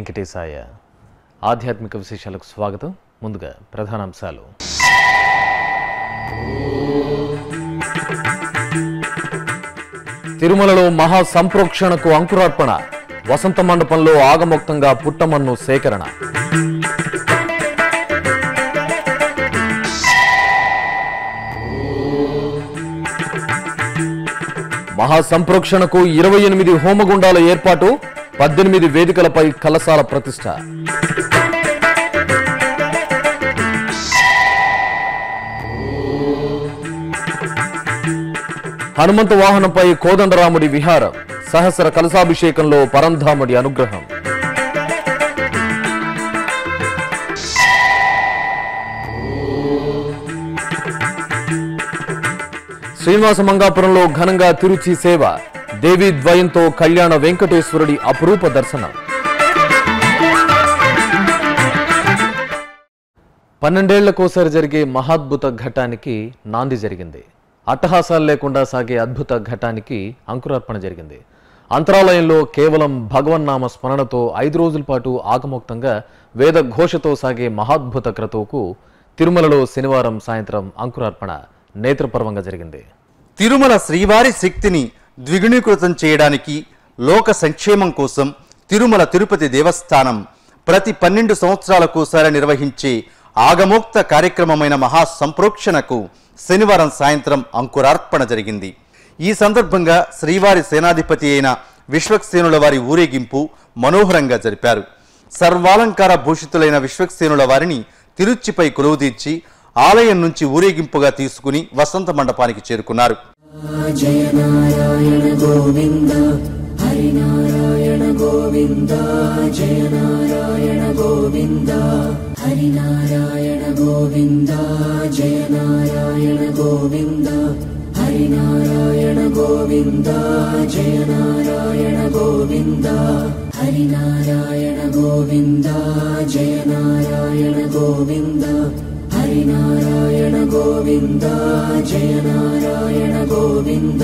వెంకటేశాయ ఆధ్యాత్మిక విశేషాలకు స్వాగతం. ముందుగా ప్రధానాంశాలు. తిరుమలలో మహా సంప్రోక్షణకు అంకురార్పణ వసంత మండపంలో ఆగమోక్తంగా పుట్టమన్ను సేకరణ. మహా సంప్రోక్షణకు ఇరవై ఎనిమిది హోమగుండాల ఏర్పాటు పద్దెనిమిది వేదికలపై కలసాల ప్రతిష్ట. హనుమంత వాహనంపై కోదండరాముడి విహారం సహస్ర కలసాభిషేకంలో పరంధాముడి అనుగ్రహం. శ్రీనివాస మంగాపురంలో ఘనంగా తిరుచి సేవ. దేవీద్వయంతో కళ్యాణ వెంకటేశ్వరుడి అపురూప దర్శనం. పన్నెండేళ్ళకోసారి జరిగే మహాద్భుత ఘటానికి నాంది జరిగింది. అట్టహాసాలు లేకుండా సాగే అద్భుత ఘటానికి అంకురార్పణ జరిగింది. అంతరాలయంలో కేవలం భగవన్నామ స్మరణతో ఐదు రోజుల పాటు ఆగమోక్తంగా వేద ఘోషతో సాగే మహాద్భుత క్రతువుకు తిరుమలలో శనివారం సాయంత్రం అంకురార్పణ నేత్రపర్వంగా జరిగింది. తిరుమల శ్రీవారి శక్తిని ద్విగుణీకృతం చేయడానికి లోక సంక్షేమం కోసం తిరుమల తిరుపతి దేవస్థానం ప్రతి పన్నెండు సంవత్సరాలకోసారి నిర్వహించే ఆగమోక్త కార్యక్రమమైన మహా సంప్రోక్షణకు శనివారం సాయంత్రం అంకురార్పణ జరిగింది. ఈ సందర్భంగా శ్రీవారి సేనాధిపతి అయిన విశ్వక్సేనుల వారి ఊరేగింపు మనోహరంగా జరిపారు. సర్వాలంకార భూషితులైన విశ్వక్సేనుల వారిని తిరుచిపై కొలువుదీర్చి ఆలయం నుంచి ఊరేగింపుగా తీసుకుని వసంత మండపానికి చేరుకున్నారు. ജയ നാരായണ ഗോവിന്ദ ഹരിനാരായണ ഗോവിന്ദ ജയ നാരായണ ഗോവിന്ദ ഹരിനാരായണ ഗോവിന്ദ ജയ ഗോവിന്ദ ഹരിനാരായണ ഗോവിന്ദ ജയ ഗോവിന്ദ ഹരിനാരായണ ഗോവിന്ദ ജയ ഗോവിന്ദ. हरिनारायण गोविन्द जय नारायण गोविन्द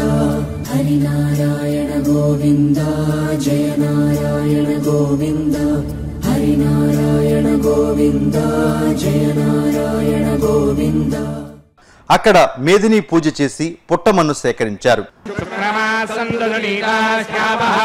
हरिनारायण गोविन्द जय नारायण गोविन्द हरिनारायण गोविन्द जय नारायण गोविन्द। అక్కడ మేదిని పూజ చేసి పుట్టమన్ను సేకరించారు. శ్యామः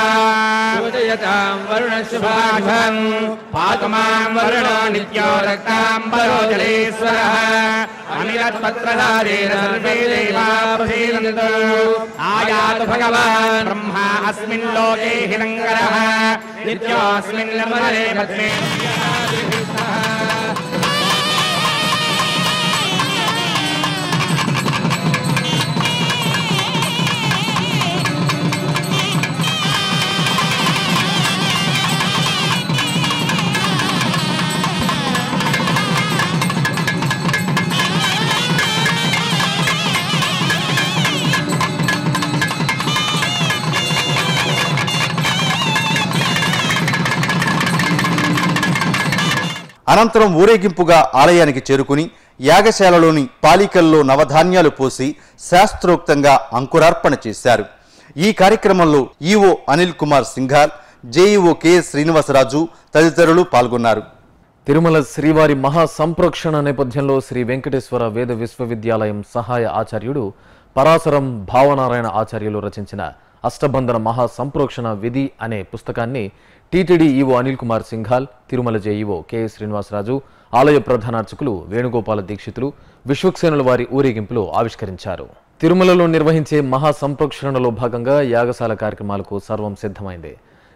అనంతరం ఊరేగింపుగా ఆలయానికి చేరుకుని యాగశాలలోని పాలికల్లో నవధాన్యాలు పోసి శాస్త్రోక్తంగా అంకురార్పణ చేశారు. ఈ కార్యక్రమంలో EO Anil Kumar Singhal JEO K Srinivasaraju తదితరులు పాల్గొన్నారు. తిరుమల శ్రీవారి మహా సంప్రోక్షణ నేపథ్యంలో శ్రీ వెంకటేశ్వర వేద విశ్వవిద్యాలయం సహాయ ఆచార్యుడు పరాశరం భావనారాయణ ఆచార్యులు రచించిన అష్టబంధన మహా సంప్రోక్షణ విధి అనే పుస్తకాన్ని TTD EO Anil Kumar Singhal Tirumala JEO KS Srinivasaraju ఆలయ ప్రధానార్చకులు వేణుగోపాల దీక్షితులు విశ్వక్సేనుల వారి ఊరేగింపులో ఆవిష్కరించారు. తిరుమలలో నిర్వహించే మహా సంప్రోక్షణలో భాగంగా యాగశాల కార్యక్రమాలకు సర్వం సిద్ధమైంది.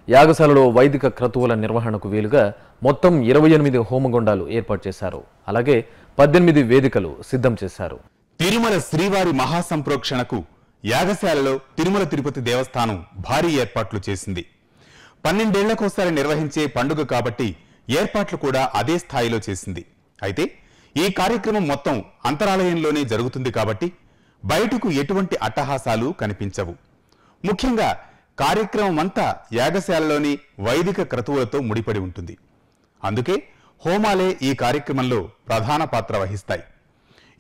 యాగశాలలో వైదిక క్రతువుల నిర్వహణకు వీలుగా మొత్తం ఇరవై ఎనిమిది హోమగుండాలు ఏర్పాటు చేశారు. అలాగే పద్దెనిమిది వేదికలు సిద్ధం చేశారు. తిరుమల శ్రీవారి మహాసంప్రోక్షణకు యాగశాలలో తిరుమల తిరుపతి దేవస్థానం భారీ ఏర్పాట్లు చేసింది. పన్నెండేళ్ళకోసారి నిర్వహించే పండుగ కాబట్టి ఏర్పాట్లు కూడా అదే స్థాయిలో చేసింది. అయితే ఈ కార్యక్రమం మొత్తం అంతరాలయంలోనే జరుగుతుంది కాబట్టి బయటకు ఎటువంటి అట్టహాసాలు కనిపించవు. ముఖ్యంగా కార్యక్రమం అంతా యాగశాలలోని వైదిక క్రతువులతో ముడిపడి ఉంటుంది. అందుకే హోమాలే ఈ కార్యక్రమంలో ప్రధాన పాత్ర వహిస్తాయి.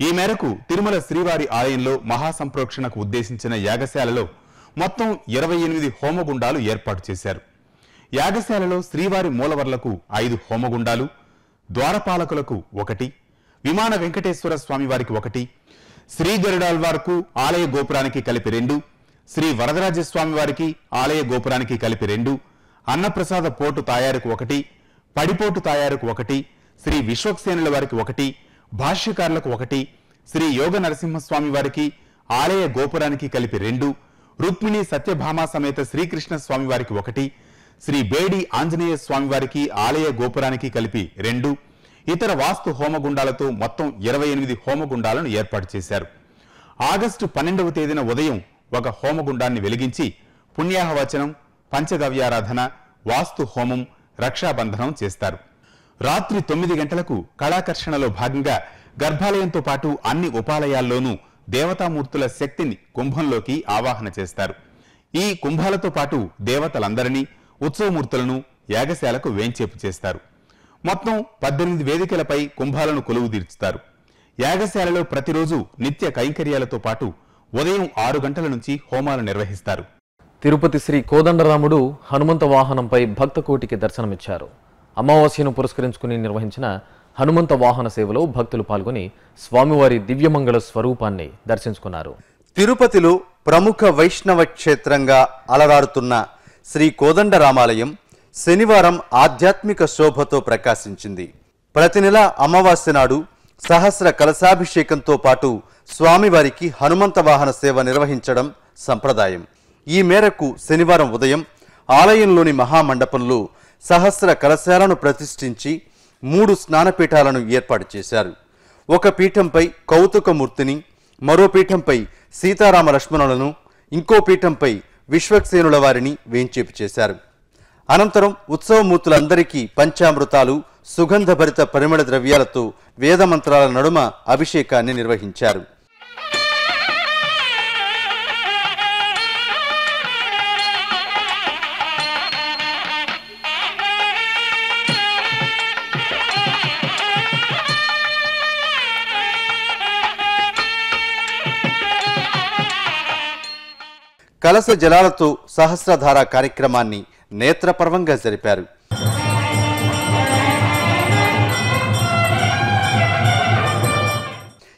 ఈ మేరకు తిరుమల శ్రీవారి ఆలయంలో మహాసంప్రోక్షణకు ఉద్దేశించిన యాగశాలలో మొత్తం ఇరవై ఎనిమిది హోమగుండాలు ఏర్పాటు చేశారు. యాగశాలలో శ్రీవారి మూలవర్లకు ఐదు హోమగుండాలు ద్వారపాలకులకు ఒకటి విమాన వెంకటేశ్వర స్వామి వారికి ఒకటి శ్రీ గరుడాల్వార్కు ఆలయ గోపురానికి కలిపి రెండు శ్రీ వరదరాజ వారికి ఆలయ గోపురానికి కలిపి రెండు అన్నప్రసాద పోటు తాయారుకు ఒకటి పడిపోటు తాయారుకు ఒకటి శ్రీ విశ్వక్సేనుల వారికి ఒకటి భాష్యకారులకు ఒకటి శ్రీ యోగ నరసింహస్వామి వారికి ఆలయ గోపురానికి కలిపి రెండు రుక్మిణి సత్యభామ సమేత శ్రీకృష్ణ స్వామి వారికి ఒకటి శ్రీ బేడి ఆంజనేయ స్వామి వారికి ఆలయ గోపురానికి కలిపి రెండు ఇతర వాస్తు హోమగుండాలతో మొత్తం ఇరవై ఎనిమిది హోమగుండాలను ఏర్పాటు చేశారు. ఆగస్టు పన్నెండవ తేదీన ఉదయం ఒక హోమగుండాన్ని వెలిగించి పుణ్యాహవచనం పంచగవ్యారాధన వాస్తు హోమం రక్షాబంధనం చేస్తారు. రాత్రి తొమ్మిది గంటలకు కళాకర్షణలో భాగంగా గర్భాలయంతో పాటు అన్ని ఉపాలయాల్లోనూ దేవతామూర్తుల శక్తిని కుంభంలోకి ఆవాహన చేస్తారు. ఈ కుంభాలతో పాటు దేవతలందరినీ ఉత్సవమూర్తులను యాగశాలకు వేంచేపు చేస్తారు. మొత్తం పద్దెనిమిది వేదికలపై కుంభాలను కొలువు తీర్చుతారు. యాగశాలలో ప్రతిరోజు నిత్య కైంకర్యాలతో పాటు ఉదయం ఆరు గంటల నుంచి హోమాలు నిర్వహిస్తారు. తిరుపతి శ్రీ కోదండరాముడు హనుమంత వాహనంపై భక్తకోటికి దర్శనమిచ్చారు. అమావాస్యను పురస్కరించుకుని నిర్వహించిన హనుమంత వాహన సేవలో భక్తులు పాల్గొని స్వామివారి దివ్యమంగళ స్వరూపాన్ని దర్శించుకున్నారు. తిరుపతిలో ప్రముఖ వైష్ణవ క్షేత్రంగా అలరారుతున్న శ్రీ కోదండరామాలయం శనివారం ఆధ్యాత్మిక శోభతో ప్రకాశించింది. ప్రతి నెల అమావాస్య నాడు సహస్ర కలశాభిషేకంతో పాటు స్వామివారికి హనుమంత వాహన సేవ నిర్వహించడం సంప్రదాయం. ఈ మేరకు శనివారం ఉదయం ఆలయంలోని మహామండపంలో సహస్ర కలశాలను ప్రతిష్ఠించి మూడు స్నానపీఠాలను ఏర్పాటు చేశారు. ఒక పీఠంపై కౌతుకమూర్తిని మరో పీఠంపై సీతారామ లక్ష్మణులను ఇంకో పీఠంపై విశ్వక్సేనుల వారిని వేంచేపు చేశారు. అనంతరం ఉత్సవమూర్తులందరికీ పంచామృతాలు సుగంధభరిత పరిమళ ద్రవ్యాలతో వేదమంత్రాల నడుమ అభిషేకాన్ని నిర్వహించారు. కలస జలాలతో సహస్రధార కార్యక్రమాన్ని నేత్రపర్వంగా జరిపారు.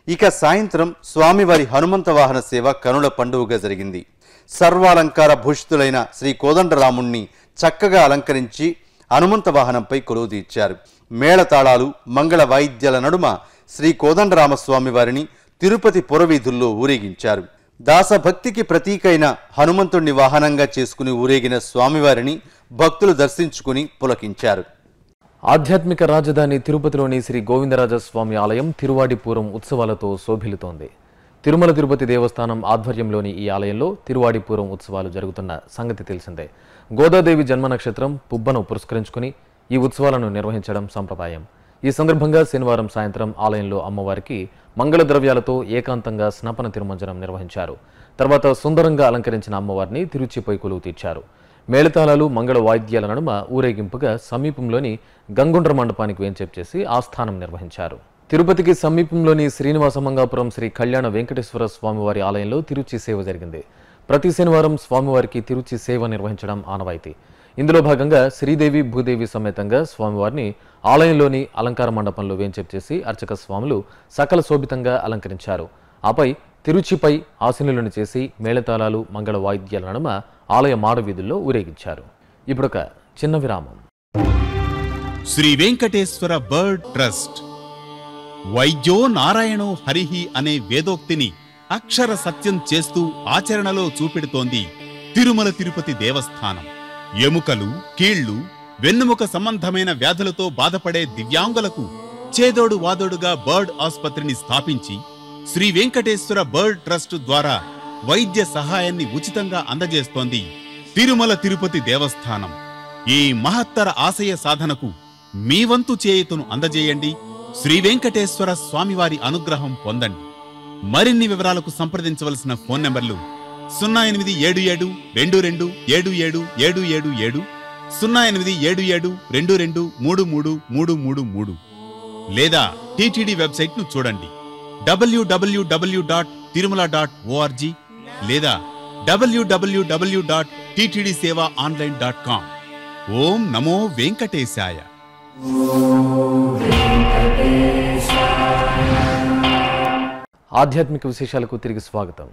ఇక సాయంత్రం స్వామివారి హనుమంత వాహన సేవ కనుల పండుగగా జరిగింది. సర్వాలంకార భూషితులైన శ్రీ కోదండరాముణ్ణి చక్కగా అలంకరించి హనుమంత వాహనంపై కొలువు తీర్చారు. మేళతాళాలు మంగళ వాయిద్యాల నడుమ శ్రీ కోదండరామస్వామి వారిని తిరుపతి పురవీధుల్లో ఊరేగించారు. దాసభక్తికి ప్రతీకైన హనుమంతుణ్ణి వాహనంగా చేసుకుని ఊరేగిన స్వామివారిని భక్తులు దర్శించుకుని పులకించారు. ఆధ్యాత్మిక రాజధాని తిరుపతిలోని శ్రీ గోవిందరాజస్వామి ఆలయం తిరువాడిపూరం ఉత్సవాలతో శోభిల్లుతోంది. తిరుమల తిరుపతి దేవస్థానం ఆధ్వర్యంలోని ఈ ఆలయంలో తిరువాడిపూరం ఉత్సవాలు జరుగుతున్న సంగతి తెలిసిందే. గోదాదేవి జన్మ నక్షత్రం పుబ్బను పురస్కరించుకుని ఈ ఉత్సవాలను నిర్వహించడం సంప్రదాయం. ఈ సందర్భంగా శనివారం సాయంత్రం ఆలయంలో అమ్మవారికి మంగళ ద్రవ్యాలతో ఏకాంతంగా స్నపన తిరుమంజనం నిర్వహించారు. తర్వాత సుందరంగా అలంకరించిన అమ్మవారిని తిరుచిపై కొలువు తీర్చారు. మేళతాళాలు మంగళ వాయిద్యాల నడుమ ఊరేగింపుగా సమీపంలోని గంగుండ్ర మండపానికి వేంచేపు చేసి ఆస్థానం నిర్వహించారు. తిరుపతికి సమీపంలోని శ్రీనివాస మంగాపురం శ్రీ కళ్యాణ వెంకటేశ్వర స్వామివారి ఆలయంలో తిరుచి సేవ జరిగింది. ప్రతి శనివారం స్వామివారికి తిరుచి సేవ నిర్వహించడం ఆనవాయితీ. ఇందులో భాగంగా శ్రీదేవి భూదేవి సమేతంగా స్వామివారిని ఆలయంలోని అలంకార మండపంలో వేంచేపు చేసి అర్చక స్వాములు సకల శోభితంగా అలంకరించారు. ఆపై తిరుచిపై ఆశీనులను చేసి మేళతాళాలు మంగళ వాయిద్యాల నడుమ ఆలయ మాడవీధుల్లో ఊరేగించారు. ఇప్పుడొక చిన్న విరామం. Sri Venkateswara bird trust. వైద్యో నారాయణో హరిహి అనే వేదోక్తిని అక్షర సత్యం చేస్తూ ఆచరణలో చూపెడుతోంది తిరుమల తిరుపతి దేవస్థానం. ఎముకలు కీళ్ళు వెన్నుముక సంబంధమైన వ్యాధులతో బాధపడే దివ్యాంగులకు చేదోడు వాదోడుగా బర్డ్ ఆసుపత్రిని స్థాపించి శ్రీ వెంకటేశ్వర బర్డ్ ట్రస్ట్ ద్వారా వైద్య సహాయాన్ని ఉచితంగా అందజేస్తోంది తిరుమల తిరుపతి దేవస్థానం. ఈ మహత్తర ఆశయ సాధనకు మీ వంతు చేయుతను అందజేయండి. శ్రీ వెంకటేశ్వర స్వామివారి అనుగ్రహం పొందండి. మరిన్ని వివరాలకు సంప్రదించవలసిన ఫోన్ నెంబర్లు సున్నా ఎనిమిది ఏడు ఏడు రెండు రెండు ఏడు ఏడు ఏడు ఏడు ఏడు. సున్నా ఎనిమిది ఏడు ఏడు రెండు రెండు మూడు మూడు మూడు మూడు మూడు. లేదా టీటీడీ వెబ్సైట్ను చూడండి. W W W dot Tirumala dot O R G లేదా W W W dot TTD Seva online dot com. ఓం నమో వెంకటేశాయ. ఆధ్యాత్మిక విశేషాలకు తిరిగి స్వాగతం.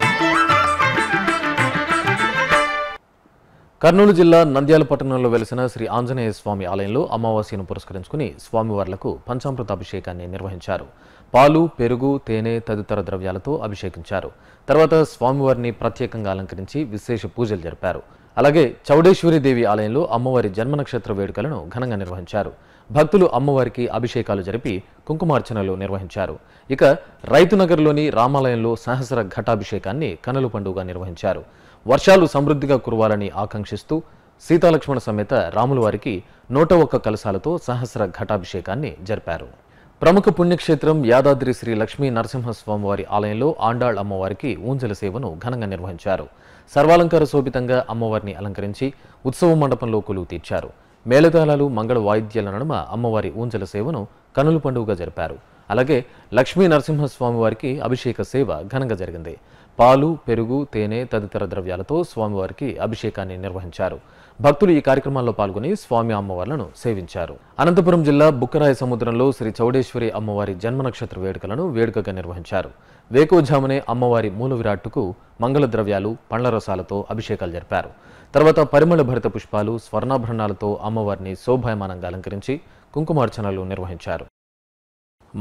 కర్నూలు జిల్లా నంద్యాల పట్టణంలో వెలిసిన శ్రీ ఆంజనేయ స్వామి ఆలయంలో అమావాస్యను పురస్కరించుకుని స్వామివార్లకు పంచామృత అభిషేకాన్ని నిర్వహించారు. పాలు పెరుగు తేనె తదితర ద్రవ్యాలతో అభిషేకించారు. తర్వాత స్వామివారిని ప్రత్యేకంగా అలంకరించి విశేష పూజలు జరిపారు. అలాగే చౌడేశ్వరి దేవి ఆలయంలో అమ్మవారి జన్మ నక్షత్ర వేడుకలను ఘనంగా నిర్వహించారు. భక్తులు అమ్మవారికి అభిషేకాలు జరిపి కుంకుమార్చనలు నిర్వహించారు. ఇక రైతునగర్లోని రామాలయంలో సహస్ర ఘటాభిషేకాన్ని కనుల పండుగ నిర్వహించారు. వర్షాలు సమృద్ధిగా కురవాలని ఆకాంక్షిస్తూ సీతాలక్ష్మణ సమేత రాముల వారికి నూట ఒక్క కలశాలతో సహస్ర ఘటాభిషేకాన్ని జరిపారు. ప్రముఖ పుణ్యక్షేత్రం యాదాద్రి శ్రీ లక్ష్మీ నరసింహస్వామివారి ఆలయంలో ఆండాళ్ అమ్మవారికి ఊంజల సేవను ఘనంగా నిర్వహించారు. సర్వాలంకార శోభితంగా అమ్మవారిని అలంకరించి ఉత్సవ మండపంలో కొలువు తీర్చారు. మేళతాళాలు మంగళ వాయిద్యాల నడుమ అమ్మవారి ఊంజల సేవను కనుల పండుగగా జరిపారు. అలాగే లక్ష్మీ నరసింహస్వామి వారికి అభిషేక సేవ ఘనంగా జరిగింది. పాలు పెరుగు తేనె తదితర ద్రవ్యాలతో స్వామివారికి అభిషేకాన్ని నిర్వహించారు. భక్తులు ఈ కార్యక్రమాల్లో పాల్గొని స్వామి అమ్మవార్లను సేవించారు. అనంతపురం జిల్లా బుక్కరాయ సముద్రంలో శ్రీ చౌడేశ్వరి అమ్మవారి జన్మ నక్షత్ర వేడుకలను వేడుకగా నిర్వహించారు. వేకోజామునే అమ్మవారి మూల విరాట్టుకు మంగళ ద్రవ్యాలు పండ్ల రసాలతో అభిషేకాలు జరిపారు. తర్వాత పరిమళ భరిత పుష్పాలు స్వర్ణాభరణాలతో అమ్మవారిని శోభాయమానంగా అలంకరించి కుంకుమార్చనలు నిర్వహించారు.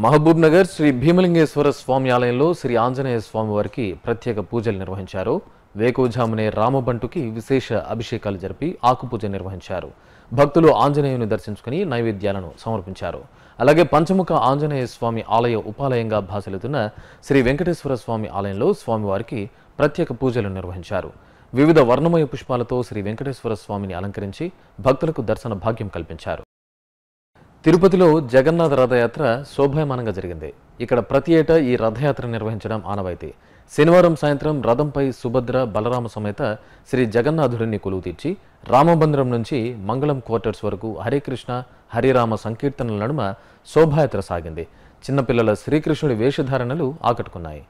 మహబూబ్ నగర్ శ్రీ భీమలింగేశ్వర స్వామి ఆలయంలో శ్రీ ఆంజనేయ స్వామి వారికి ప్రత్యేక పూజలు నిర్వహించారు. వేకోజామునే రామబంటుకి విశేష అభిషేకాలు జరిపి ఆకుపూజ నిర్వహించారు. భక్తులు ఆంజనేయుని దర్శించుకుని నైవేద్యాలను సమర్పించారు. అలాగే పంచముఖ ఆంజనేయ స్వామి ఆలయ ఉపాలయంగా భాసలుతున్న శ్రీ వెంకటేశ్వర స్వామి ఆలయంలో స్వామివారికి ప్రత్యేక పూజలు నిర్వహించారు. వివిధ వర్ణమయ పుష్పాలతో శ్రీ వెంకటేశ్వర స్వామిని అలంకరించి భక్తులకు దర్శన భాగ్యం కల్పించారు. తిరుపతిలో జగన్నాథ రథయాత్ర శోభాయమానంగా జరిగింది. ఇక్కడ ప్రతి ఏటా ఈ రథయాత్ర నిర్వహించడం ఆనవాయితీ. శనివారం సాయంత్రం రథంపై సుభద్ర బలరామ సమేత శ్రీ జగన్నాథుడిని కొలువు తీర్చి రామబందరం నుంచి మంగళం క్వార్టర్స్ వరకు హరే కృష్ణ హరిరామ సంకీర్తనల నడుమ శోభాయాత్ర సాగింది. చిన్నపిల్లల శ్రీకృష్ణుడి వేషధారణలు ఆకట్టుకున్నాయి.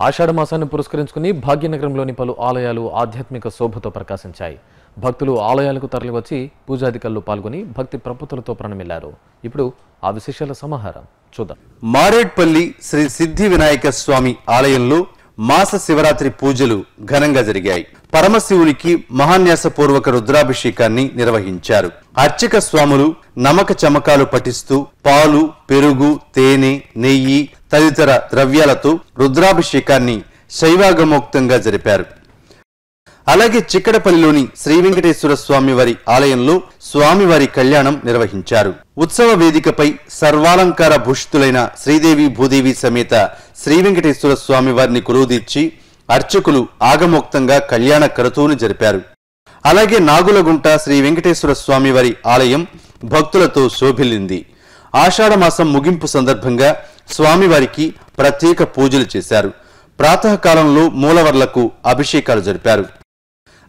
ఆషాఢ మాసాన్ని పురస్కరించుకుని భాగ్యనగరంలోని పలు ఆలయాలు ఆధ్యాత్మిక శోభతో ప్రకాశించాయి. భక్తులు ఆలయాలకు తరలివచ్చి పూజాధికారులు పాల్గొని భక్తి ప్రపత్తులతో ప్రణమిల్లారు. ఇప్పుడు ఆ విశేషాల సమాహారం. చూద్దాం. మారేడ్పల్లి శ్రీ సిద్ధి వినాయక స్వామి ఆలయంలో మాస శివరాత్రి పూజలు ఘనంగా జరిగాయి. పరమశివునికి మహాన్యాసపూర్వక రుద్రాభిషేకాన్ని నిర్వహించారు. అర్చక స్వాములు నమక చమకాలు పఠిస్తూ పాలు పెరుగు తేనె నెయ్యి తదితర ద్రవ్యాలతో రుద్రాభిషేకాన్ని శైవాగమోక్తంగా జరిపారు. అలాగే చిక్కడపల్లిలోని శ్రీ వెంకటేశ్వర స్వామివారి ఆలయంలో స్వామివారి కళ్యాణం నిర్వహించారు. ఉత్సవ వేదికపై సర్వాలంకార భూషితులైన శ్రీదేవి భూదేవి సమేత శ్రీ వెంకటేశ్వర స్వామి వారిని కొలువుదీర్చి అర్చకులు ఆగమోక్తంగా కళ్యాణ కరతూను జరిపారు. అలాగే నాగులగుంట శ్రీ వెంకటేశ్వర స్వామివారి ఆలయం భక్తులతో శోభిల్లింది. ఆషాఢమాసం ముగింపు సందర్భంగా స్వామివారికి ప్రత్యేక పూజలు చేశారు. ప్రాతకాలంలో మూలవర్లకు అభిషేకాలు జరిపారు.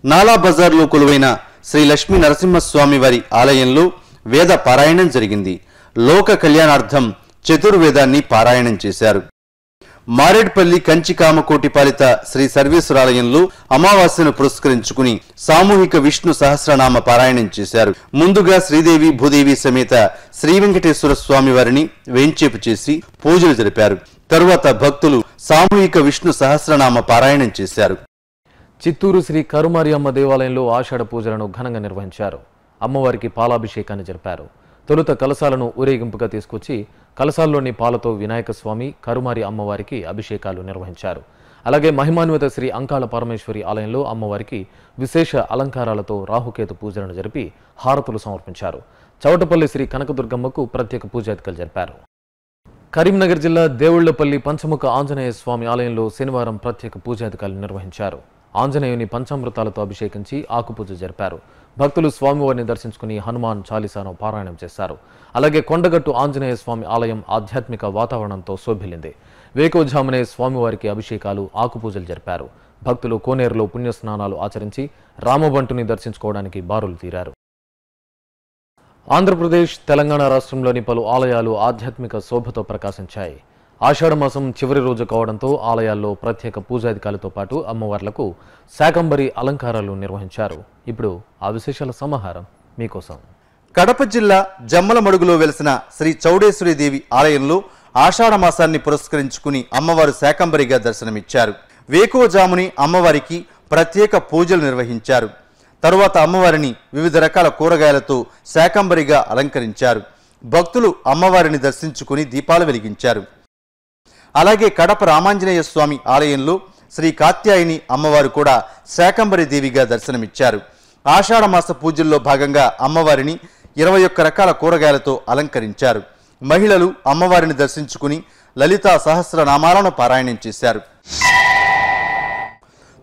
నాలా బజార్లో కొలువైన శ్రీ లక్ష్మీ నరసింహస్వామివారి ఆలయంలో వేద పారాయణం జరిగింది. లోక కళ్యాణార్థం చతుర్వేదాన్ని పారాయణం చేశారు. మారేడ్పల్లి కంచికామకోటి పాలిత శ్రీ సర్వేశ్వరాలయంలో అమావాస్యను పురస్కరించుకుని సామూహిక విష్ణు సహస్రనామ పారాయణం చేశారు. ముందుగా శ్రీదేవి భూదేవి సమేత శ్రీ వెంకటేశ్వర స్వామి వారిని వేంచేపు చేసి పూజలు జరిపారు. తరువాత భక్తులు సామూహిక విష్ణు సహస్రనామ పారాయణం చేశారు. చిత్తూరు శ్రీ కరుమారి అమ్మ దేవాలయంలో ఆషాఢ పూజలను ఘనంగా నిర్వహించారు. అమ్మవారికి పాలాభిషేకాన్ని జరిపారు. తొలుత కలశాలను ఊరేగింపుగా తీసుకొచ్చి కలశాల్లోని పాలతో వినాయక స్వామి కరుమారి అమ్మవారికి అభిషేకాలు నిర్వహించారు. అలాగే మహిమాన్విత శ్రీ అంకాళ పరమేశ్వరి ఆలయంలో అమ్మవారికి విశేష అలంకారాలతో రాహుకేతు పూజలను జరిపి హారతులు సమర్పించారు. చౌటపల్లి శ్రీ కనకదుర్గమ్మకు ప్రత్యేక పూజాధికలు జరిపారు. కరీంనగర్ జిల్లా దేవుళ్ళపల్లి పంచముఖ ఆంజనేయ స్వామి ఆలయంలో శనివారం ప్రత్యేక పూజాధికారులు నిర్వహించారు. ఆంజనేయుని పంచామృతాలతో అభిషేకించి ఆకుపూజ జరిపారు. భక్తులు స్వామివారిని దర్శించుకుని హనుమాన్ చాలీసాను పారాయణం చేశారు. అలాగే కొండగట్టు ఆంజనేయ స్వామి ఆలయం ఆధ్యాత్మిక వాతావరణంతో శోభిల్లింది. వేకోజామునే స్వామివారికి అభిషేకాలు ఆకుపూజలు జరిపారు. భక్తులు కోనేరులో పుణ్యస్నానాలు ఆచరించి రామబంటుని దర్శించుకోవడానికి బారులు తీరారు. ఆంధ్రప్రదేశ్ తెలంగాణ రాష్ట్రంలోని పలు ఆలయాలు ఆధ్యాత్మిక శోభతో ప్రకాశించాయి. ఆషాఢ మాసం చివరి రోజు కావడంతో ఆలయాల్లో ప్రత్యేక పూజాధికారులతో పాటు అమ్మవార్లకు శాకంబరి అలంకారాలు నిర్వహించారు. ఇప్పుడు ఆ విశేషాల సమాహారం మీకోసం. కడప జిల్లా జమ్మలమడుగులో వెలిసిన శ్రీ చౌడేశ్వరి దేవి ఆలయంలో ఆషాఢ మాసాన్ని పురస్కరించుకుని అమ్మవారు శాకంబరిగా దర్శనమిచ్చారు. వేకువజాముని అమ్మవారికి ప్రత్యేక పూజలు నిర్వహించారు. తరువాత అమ్మవారిని వివిధ రకాల కూరగాయలతో శాకంబరిగా అలంకరించారు. భక్తులు అమ్మవారిని దర్శించుకుని దీపాలు వెలిగించారు. అలాగే కడప రామాంజనేయ స్వామి ఆలయంలో శ్రీ కాత్యాయని అమ్మవారు కూడా శాకంబరి దేవిగా దర్శనమిచ్చారు. ఆషాఢమాస పూజల్లో భాగంగా అమ్మవారిని ఇరవై ఒక్క రకాల కూరగాయలతో అలంకరించారు. మహిళలు అమ్మవారిని దర్శించుకుని లలితా సహస్రనామాలను పారాయణం చేశారు.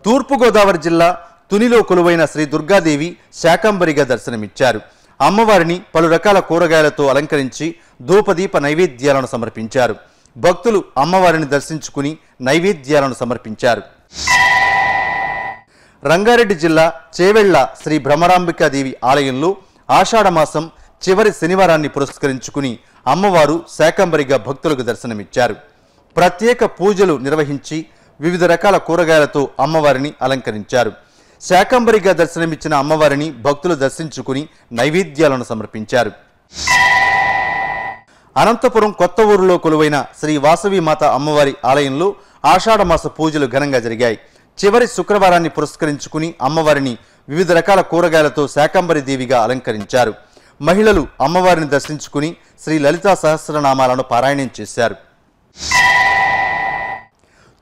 తూర్పుగోదావరి జిల్లా తునిలో కొలువైన శ్రీ దుర్గాదేవి శాకంబరిగా దర్శనమిచ్చారు. అమ్మవారిని పలు రకాల కూరగాయలతో అలంకరించి ధూపదీప నైవేద్యాలను సమర్పించారు. భక్తులు అమ్మవారిని దర్శించుకుని నైవేద్యాలను సమర్పించారు. రంగారెడ్డి జిల్లా చేవెళ్ళ శ్రీ భ్రమరాంబికాదేవి ఆలయంలో ఆషాఢమాసం చివరి శనివారాన్ని పురస్కరించుకుని అమ్మవారు శాకంబరిగా భక్తులకు దర్శనమిచ్చారు. ప్రత్యేక పూజలు నిర్వహించి వివిధ రకాల కూరగాయలతో అమ్మవారిని అలంకరించారు. శాకంబరిగా దర్శనమిచ్చిన అమ్మవారిని భక్తులు దర్శించుకుని నైవేద్యాలను సమర్పించారు. అనంతపురం కొత్త ఊరులో కొలువైన శ్రీ వాసవి మాత అమ్మవారి ఆలయంలో ఆషాఢ మాస పూజలు ఘనంగా జరిగాయి. చివరి శుక్రవారాన్ని పురస్కరించుకుని అమ్మవారిని వివిధ రకాల కూరగాయలతో శాకంబరి దేవిగా అలంకరించారు. మహిళలు అమ్మవారిని దర్శించుకుని శ్రీ లలితా సహస్రనామాలను పారాయణం చేశారు.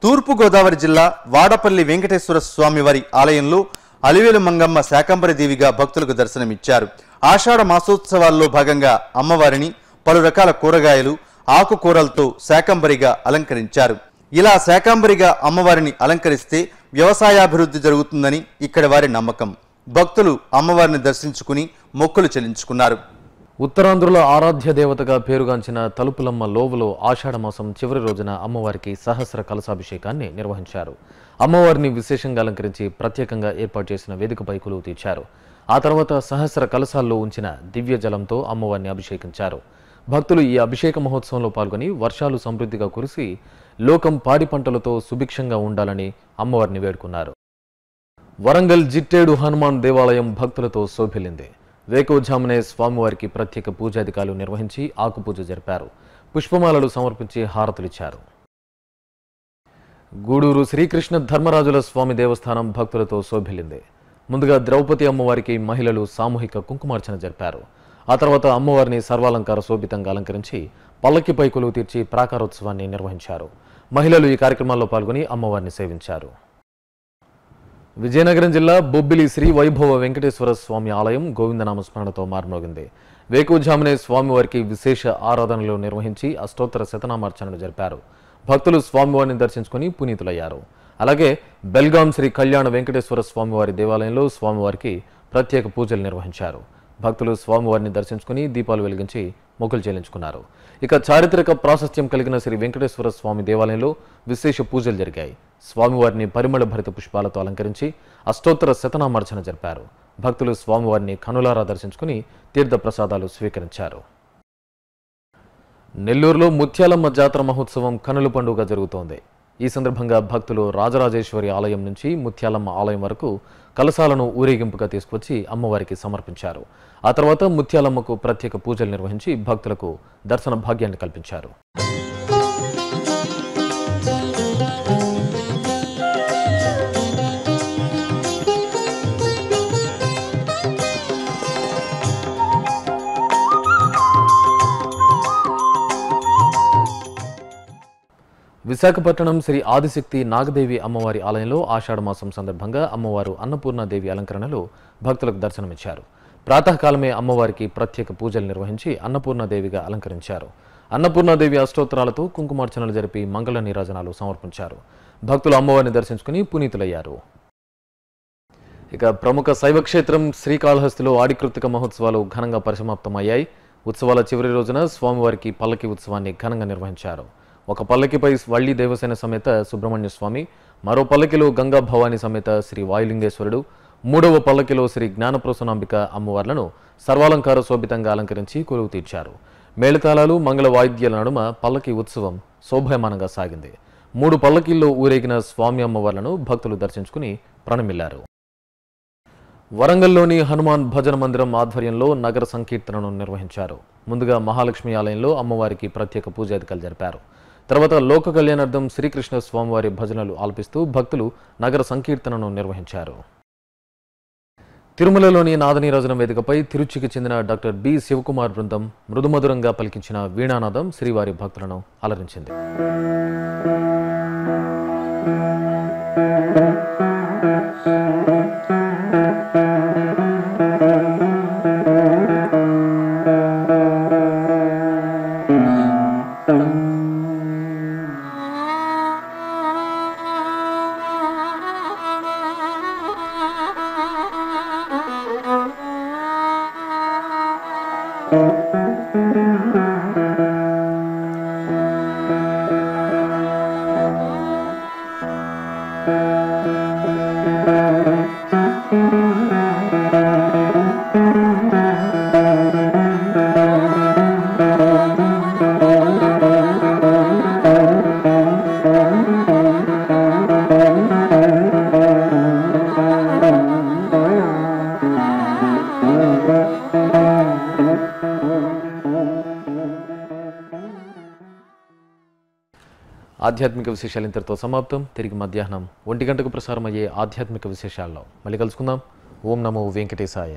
తూర్పుగోదావరి జిల్లా వాడపల్లి వెంకటేశ్వర స్వామివారి ఆలయంలో అలివేలు మంగమ్మ శాకంబరి దేవిగా భక్తులకు దర్శనమిచ్చారు. ఆషాఢ మాసోత్సవాల్లో భాగంగా అమ్మవారిని పలు రకాల కూరగాయలు ఆకుకూరలతో శాకంబరిగా అలంకరించారు. ఇలా శాకంబరిగా అమ్మవారిని అలంకరిస్తే వ్యవసాయాభివృద్ధి జరుగుతుందని ఇక్కడ వారి నమ్మకం. భక్తులు అమ్మవారిని దర్శించుకుని మొక్కులు చెల్లించుకున్నారు. ఉత్తరాంధ్రుల ఆరాధ్య దేవతగా పేరుగాంచిన తలుపులమ్మ లోవలో ఆషాఢమాసం చివరి రోజున అమ్మవారికి సహస్ర కలశాభిషేకాన్ని నిర్వహించారు. అమ్మవారిని విశేషంగా అలంకరించి ప్రత్యేకంగా ఏర్పాటు చేసిన వేదికపై కొలువు తీర్చారు. ఆ తర్వాత సహస్ర కలశాల్లో ఉంచిన దివ్య జలంతో అమ్మవారిని అభిషేకించారు. భక్తులు ఈ అభిషేక మహోత్సవంలో పాల్గొని వర్షాలు సమృద్ధిగా కురిసి లోకం పాడి పంటలతో సుభిక్షంగా ఉండాలని అమ్మవారిని వేడుకున్నారు. వరంగల్ జిట్టేడు హనుమాన్ దేవాలయం భక్తులతో శోభిల్లింది. వేకోజామునే స్వామివారికి ప్రత్యేక పూజాధికారులు నిర్వహించి ఆకుపూజ జరిపారు. పుష్పమాలలు సమర్పించి హారతులిచ్చారు. గూడూరు శ్రీకృష్ణ ధర్మరాజుల స్వామి దేవస్థానం భక్తులతో శోభిల్లింది. ముందుగా ద్రౌపది అమ్మవారికి మహిళలు సామూహిక కుంకుమార్చన జరిపారు. ఆ తర్వాత అమ్మవారిని సర్వాలంకార శోభితంగా అలంకరించి పల్లకిపై కొలువు తీర్చి ప్రాకారోత్సవాన్ని నిర్వహించారు. మహిళలు ఈ కార్యక్రమాల్లో పాల్గొని అమ్మవారిని సేవించారు. విజయనగరం జిల్లా బొబ్బిలి శ్రీ వైభవ వెంకటేశ్వర స్వామి ఆలయం గోవిందనామస్మరణతో మారుమోగింది. వేకుజామునే స్వామివారికి విశేష ఆరాధనలు నిర్వహించి అష్టోత్తర శతనామార్చనలు జరిపారు. భక్తులు స్వామివారిని దర్శించుకుని పునీతులయ్యారు. అలాగే బెల్గాం శ్రీ కళ్యాణ వెంకటేశ్వర స్వామివారి దేవాలయంలో స్వామివారికి ప్రత్యేక పూజలు నిర్వహించారు. భక్తులు స్వామివారిని దర్శించుకుని దీపాలు వెలిగించి మొక్కులు చెల్లించుకున్నారు. ఇక చారిత్రక ప్రాశస్త్యం కలిగిన శ్రీ వెంకటేశ్వర స్వామి దేవాలయంలో విశేష పూజలు జరిగాయి. స్వామివారిని పరిమళ భరిత పుష్పాలతో అలంకరించి అష్టోత్తర శతనామార్చన జరిపారు. భక్తులు స్వామివారిని కనులారా దర్శించుకుని తీర్థ ప్రసాదాలు స్వీకరించారు. నెల్లూరులో ముత్యాలమ్మ జాతర మహోత్సవం కనుల పండుగ జరుగుతోంది. ఈ సందర్భంగా భక్తులు రాజరాజేశ్వరి ఆలయం నుంచి ముత్యాలమ్మ ఆలయం వరకు కలశాలను ఊరేగింపుగా తీసుకొచ్చి అమ్మవారికి సమర్పించారు. ఆ తర్వాత ముత్యాలమ్మకు ప్రత్యేక పూజలు నిర్వహించి భక్తులకు దర్శన భాగ్యాన్ని కల్పించారు. విశాఖపట్నం శ్రీ ఆదిశక్తి నాగదేవి అమ్మవారి ఆలయంలో ఆషాఢ మాసం సందర్భంగా అమ్మవారు అన్నపూర్ణాదేవి అలంకరణలో భక్తులకు దర్శనమిచ్చారు. ప్రాతకాలమే అమ్మవారికి ప్రత్యేక పూజలు నిర్వహించి అన్నపూర్ణాదేవిగా అలంకరించారు. అన్నపూర్ణాదేవి అష్టోత్తరాలతో కుంకుమార్చనలు జరిపి మంగళ నీరాజనాలు సమర్పించారు. భక్తులు అమ్మవారిని దర్శించుకుని పునీతులయ్యారు. ఇక ప్రముఖ శైవ క్షేత్రం శ్రీకాళహస్తిలో ఆడికృతిక మహోత్సవాలు ఘనంగా పరిసమాప్తమయ్యాయి. ఉత్సవాల చివరి రోజున స్వామివారికి పల్లకి ఉత్సవాన్ని ఘనంగా నిర్వహించారు. ఒక పల్లకిపై వల్లి దేవసేన సమేత సుబ్రహ్మణ్య స్వామి మరో పల్లకిలో గంగా భవాని సమేత శ్రీ వాయులింగేశ్వరుడు మూడవ పల్లకిలో శ్రీ జ్ఞానప్రసూనాంబిక అమ్మవార్లను సర్వాలంకార శోభితంగా అలంకరించి కొలువు తీర్చారు. మేళతాళాలు మంగళ వాయిద్యాల నడుమ పల్లకి ఉత్సవం శోభాయమానంగా సాగింది. మూడు పల్లకీల్లో ఊరేగిన స్వామి అమ్మవార్లను భక్తులు దర్శించుకుని ప్రణమిల్లారు. వరంగల్లోని హనుమాన్ భజన మందిరం ఆధ్వర్యంలో నగర సంకీర్తనను నిర్వహించారు. ముందుగా మహాలక్ష్మి ఆలయంలో అమ్మవారికి ప్రత్యేక పూజాధికారులు జరిపారు. తర్వాత లోక కళ్యాణార్థం శ్రీకృష్ణ స్వామివారి భజనలు ఆలపిస్తూ భక్తులు నగర సంకీర్తనను నిర్వహించారు. తిరుమలలోని నాదనీరాజనం వేదికపై తిరుచికి చెందిన డాక్టర్ బి శివకుమార్ బృందం మృదుమధురంగా పలికించిన వీణానాదం శ్రీవారి భక్తులను అలరించింది. ఆధ్యాత్మిక విశేషాలు ఇంతటితో సమాప్తం. తిరిగి మధ్యాహ్నం ఒంటి గంటకు ప్రసారం అయ్యే ఆధ్యాత్మిక విశేషాల్లో మళ్ళీ కలుసుకుందాం. ఓం నమో వెంకటేశాయ.